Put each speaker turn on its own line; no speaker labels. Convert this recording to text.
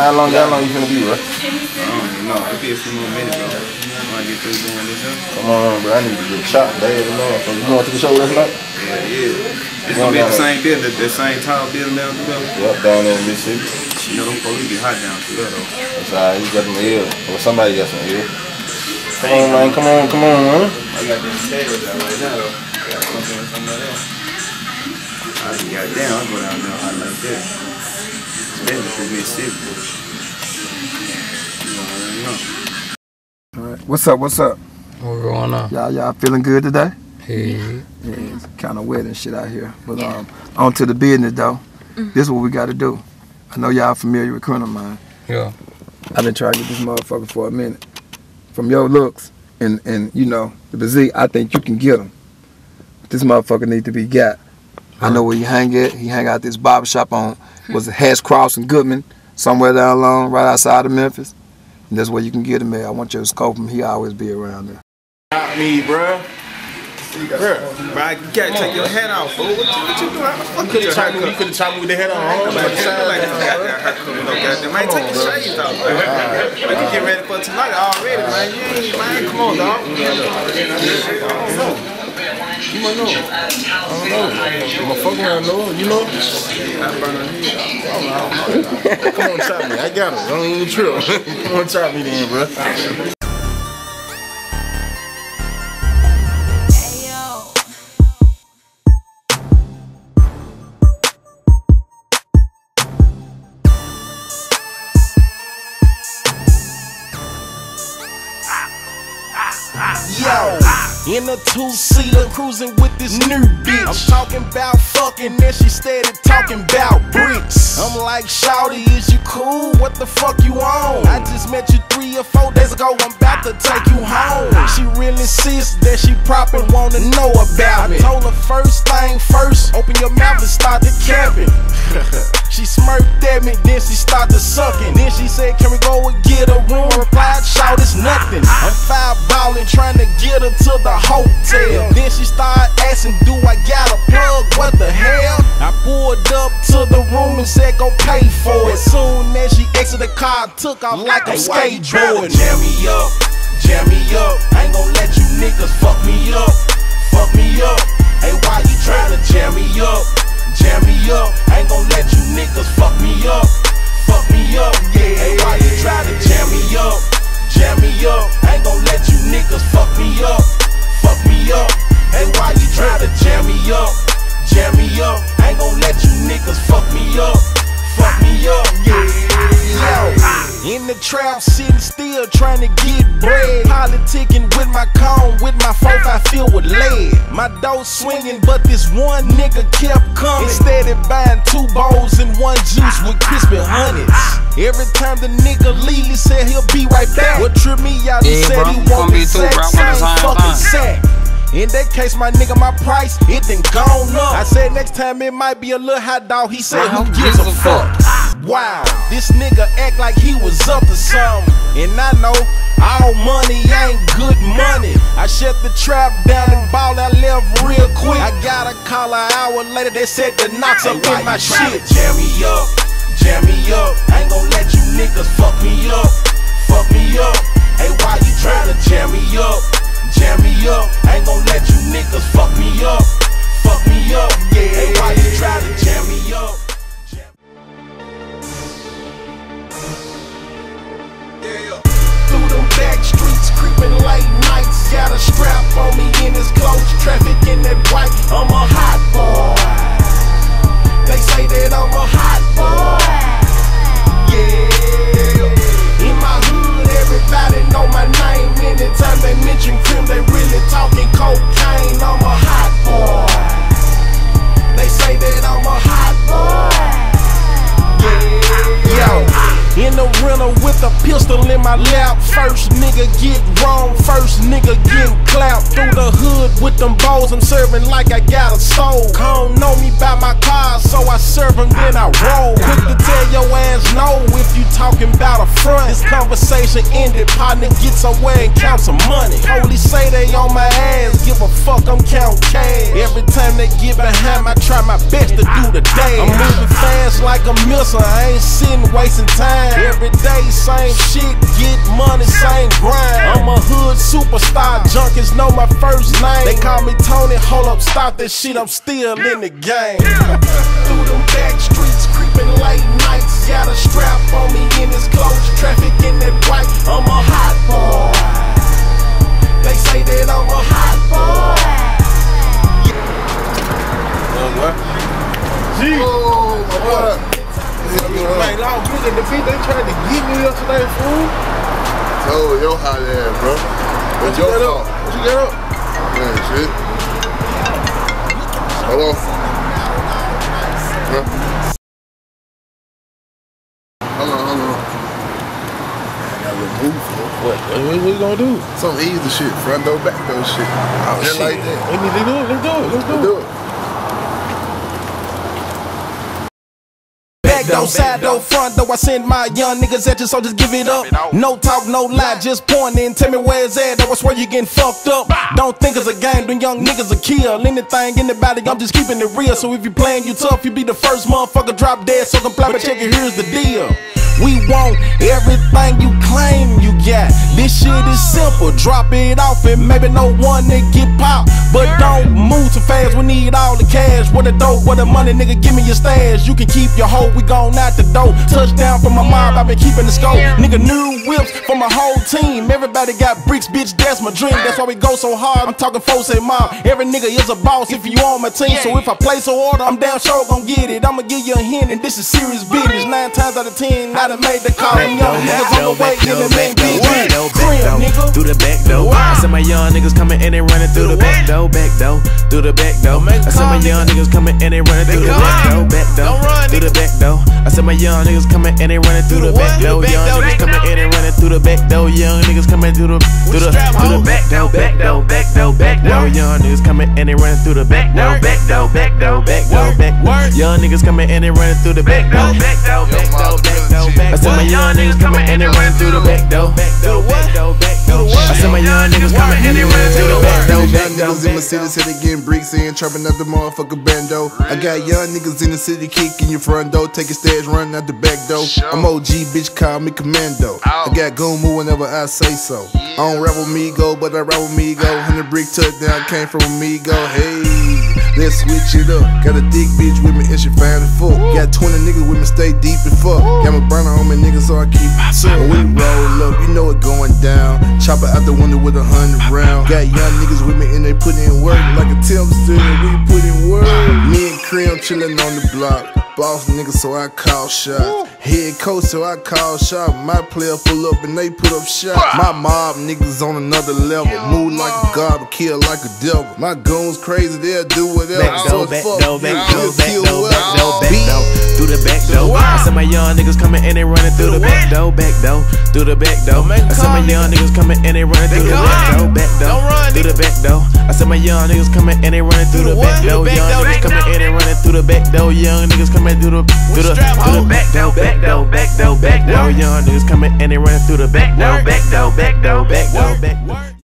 how long, how long you finna be, bro?
I don't know. It'll be a few more minutes, bro. I get through doing this?
Come on, bro. I need to get shot, baby. Man, so you going to the show last night?
Yeah, yeah. It's gonna be the same building, the same tall building down there.
Yep, down there in Mississippi.
You know, them police get hot down there, though.
That's all right. You got them ill. Or somebody got some ill. Come on, man. Come on, come on, man.
I got them stairs out right now, though. I got something or something else. I got down, I go down there hot like that. Especially through Mississippi. You know, I already know.
All right. What's up? What's up?
What's going on?
Y'all, y'all feeling good today?
Hey,
Yeah, it's kind of wet and shit out here. But um, on to the business though. This is what we got to do. I know y'all familiar with Criminal Manne.
yeah.
I've been trying to get this motherfucker for a minute. From your looks and and you know the physique, I think you can get him. This motherfucker need to be got. I know where he hang at. He hang out this barber shop on was it Hacks Cross and Goodman, somewhere down along right outside of Memphis. And that's where you can get him at. I want you to scope him. He always be around there.
Not me, bruh. Bruh, bro, you gotta take your head off, fool. What you, what you doing? How the fuck
You could
your
have
haircut?
you could have chopped me with the head on. I don't know
Like, like, like, goddamn with no goddamn. Man, take your shades off, man. Man, you get ready for tonight already, man. You ain't, man. Come on, dog. I don't know.
You might know. I don't know. I'm a fuck around, know. You know?
I.
Come on, chop me. I got it. Don't even trip. Come on, chop me then, bro.
In a two-seater cruising with this new bitch. I'm talking about fucking and she steady talking about bricks. I'm like, Shawty, is you cool? What the fuck you on? I just met you three or four days ago. I'm about to take you home. She really insists that she probably wanna know about me. I told her first thing first, open your mouth and start the capping. Smirked at me, then she started sucking. Then she said, Can we go and get a room? Replied, Shout, it's nothing. I'm five ballin', trying to get her to the hotel. Then she started asking, Do I got a plug? What the hell? I pulled up to the room and said, Go pay for it. Soon as she exited the car, I took off like a skateboard. Jam me up, jam me up. I ain't gon' let you niggas fuck me up, fuck me up. Hey, why you tryna jam me up? Jam me up. Ain't gon' let you niggas fuck me up. Fuck me up. Yeah. Hey, why you try to jam me up? Jam me up. Ain't gon' let you niggas fuck me up. Fuck me up. Hey, why you try to jam me up? Jam me up. Ain't gon' let you niggas fuck me up. Fuck me up. Yeah. Yo. In the trap, sitting still trying to get bread. Politicking with my cone, with my I filled with lead. My dough swinging, but this one nigga kept coming. Instead of buying two bowls and one juice with crispy honeys. Every time the nigga leave, he said he'll be right back. What trip me out, he
Yeah,
said
bro.
he want
be
the exact. Same fucking sack. In that case, my nigga, my price, it done gone up. I said next time it might be a little hot dog. He said, who gives a fuck? Wow, this nigga act like he was up to something. And I know all money ain't good money. I shut the trap down and ball out left real quick. I got a call an hour later, they said the knocks up in my shit. Jam me up, jam me up. I ain't gon' let you niggas fuck me up, fuck me up. Hey, why you tryna jam me up? Jam me up. I ain't gon' let you niggas fuck me up, fuck me up. Yeah, hey, the rental with a pistol in my lap. First nigga get wrong, first nigga get clapped. Through the hood with them balls, I'm serving like I got a soul. Don't know me by my car, so I serve them, then I roll. Quick to tell your ass no if you talking about a front. This conversation ended, partner, get somewhere and count some money. Police say they on my ass, give a fuck fuck, I'm count cash. Every time they get behind, I try my best to do the day. I'm moving fast like a missile, I ain't sitting wasting time. Every day, same shit, get money, same grind. I'm a hood superstar, junkies know my first name. They call me Tony, hold up, stop that shit, I'm still in the game. Through them back streets, creeping late nights, got a strap on me in this close traffic in that white. I'm a hot boy. They say that I'm a hot boy.
Long look at the beat they tried to get me yesterday, fool.
Oh, your hot ass, bro.
What you got up? What you got up?
Man, shit. Hold on. Huh? Hold on, hold on. I it.
What? What, what we gonna do?
Some easy shit, front door, back door shit.
Oh,
Just
shit.
like that.
Need to do it. Let's do it. Let's do
Let's do it.
Back door, side door, front Though I send my young niggas at you, so just give it up. No talk, no lie, just point in. Tell me where it's at. Though I swear you getting fucked up. Don't think it's a game, them young niggas a kill. Anything, anybody, I'm just keeping it real. So if you playing you tough, you be the first motherfucker drop dead. So comply, but check it, here's the deal. We want everything you claim you got. This shit is simple. Drop it off and maybe no one nigga get popped. But don't move too fast. We need all the cash. What the dope, what the money, nigga, give me your stash. You can keep your hoe, we gone out the door. Touchdown from my mob, i been keeping the scope. Nigga, new whips for my whole team. Everybody got bricks, bitch, that's my dream. That's why we go so hard. I'm talking folks and mob. Every nigga is a boss if you on my team. So if I play so hard, I'm damn sure gon' get it. I'ma give you a hint, and this is serious business. Nine times out of ten, I done made the call. Them young niggas on the way in the main bitch. Nigga.
Through the back door. I said my young niggas coming in and running through the back door, back door, through the back door. I said my young niggas coming in and running through the back door, back door, through the back door. I said my young niggas coming in and running through the back door. Young niggas coming in and running through the back door. Young niggas coming through the through the through the back door, back door, back door, back door. Young niggas coming in and running through the back door, back door, back door, back door, back door. Young niggas coming in and running through the back door, back door, back door, back door, back door. I said my young niggas coming in and running through the back door, back door, back door, back door. I said my young niggas coming in and running through the back door,
Young
back door,
niggas in the
back
city
door.
said they getting bricks in, trapping out the motherfucking bando. I got young niggas in the city kicking your front door, taking stairs, running out the back door. I'm OG, bitch, call me commando. I got goon move whenever I say so. I don't rap with Migo, but I rap with Migo. Hundred brick touchdown came from Migo. Hey, let's switch it up. Got a dick bitch with me and she fine as fuck. Got 20 niggas with me, stay deep and fuck. Got my burner on me, niggas, so I keep it. When we roll up, you know it going down. Chop it out the window with a hundred round. Got young niggas with me and they put in work like a Timster. We put in work. Me and Cream chillin' on the block. Boss nigga, so I call shots. Head coach, so I call shot. My player pull up and they put up shots. My mob niggas on another level. Move like a god, but kill like a devil. My goons crazy, they'll do whatever.
Back door, back door, back door, back door, back door, back door, through the back door. I said my young niggas coming in and running through the back door, back door, through the back door. I said my young niggas coming in and running through the back door, back door, through the back door. I said my young niggas coming in and running through the back door. Young niggas coming in and running through the back door. Young niggas coming through the through the through the back door, back door, back door, back door. Young niggas coming and they running through the back door, back door, back door, back door, back door.